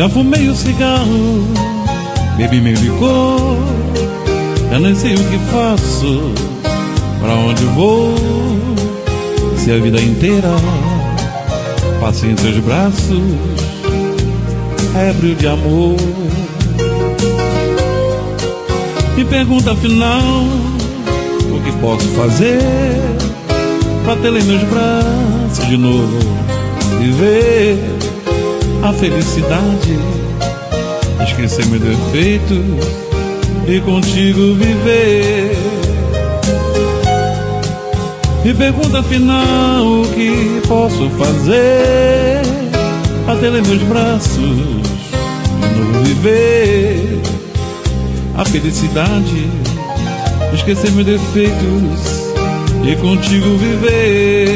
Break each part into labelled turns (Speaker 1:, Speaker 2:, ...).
Speaker 1: Já fumei o cigarro, bebi meu licor. Já nem sei o que faço, pra onde vou. Se a vida inteira passei em seus braços, ébrio de amor. Me pergunta afinal o que posso fazer pra ter em meus braços de novo viver a felicidade, esquecer meus defeitos e contigo viver. Me pergunta afinal o que posso fazer ter em meus braços de novo viver a felicidade, esquecer meus defeitos e contigo viver.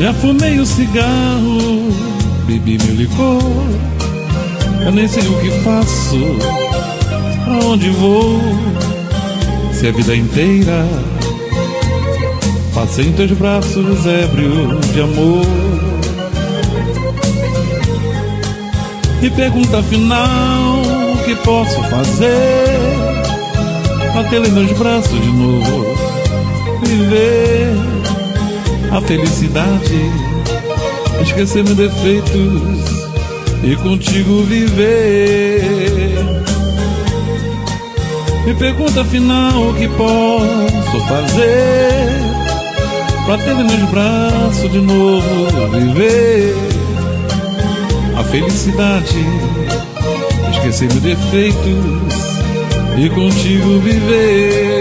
Speaker 1: Já fumei o cigarro, bebi meu licor. Eu nem sei o que faço, pra onde vou. Se a vida inteira passei em teus braços ébrio de amor. E pergunta afinal o que posso fazer em meus braços de novo. Viver a felicidade, esquecer meus defeitos e contigo viver. Me pergunta afinal o que posso fazer pra ter meus braços de novo viver a felicidade, esquecer meus defeitos e contigo viver.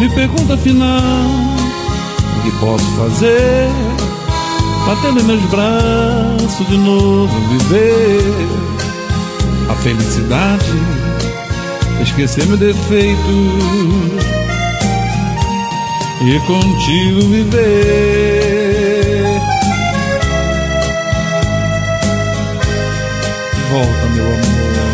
Speaker 1: Me pergunta afinal o que posso fazer pra ter em meus braços de novo viver a felicidade, esquecer meu defeito e contigo viver. Volta, meu amor.